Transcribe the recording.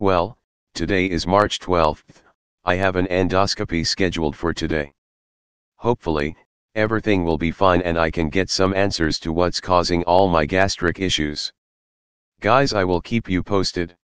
Well, today is March 12th, I have an endoscopy scheduled for today. Hopefully, everything will be fine and I can get some answers to what's causing all my gastric issues. Guys I will keep you posted.